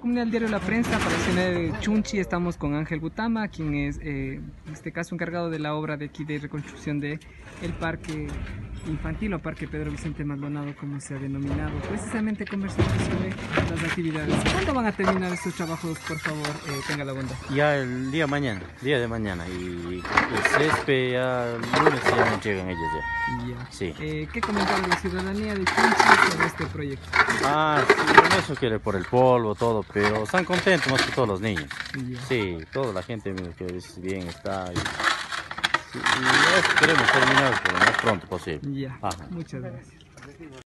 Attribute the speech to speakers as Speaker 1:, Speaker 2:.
Speaker 1: Comunidad del diario La Prensa, para el Chunchi, estamos con Ángel Gutama, quien es eh, en este caso encargado de la obra de aquí de reconstrucción de el parque infantil o parque Pedro Vicente Maldonado, como se ha denominado. Precisamente conversando sobre las actividades. ¿Cuándo van a terminar estos trabajos, por favor? Eh, tenga la bondad.
Speaker 2: Ya el día mañana, día de mañana. Y el césped ya el lunes ya no llegan ellos ya.
Speaker 1: Ya.
Speaker 2: Sí.
Speaker 1: Eh, ¿Qué comentario la ciudadanía de Chunchi sobre este proyecto?
Speaker 2: Ah, sí, bueno, eso quiere por el polvo, todo, pero están contentos más que todos los niños.
Speaker 1: Ya.
Speaker 2: Sí, toda la gente que es bien está. Y, y queremos terminar lo más pronto posible.
Speaker 1: Muchas gracias.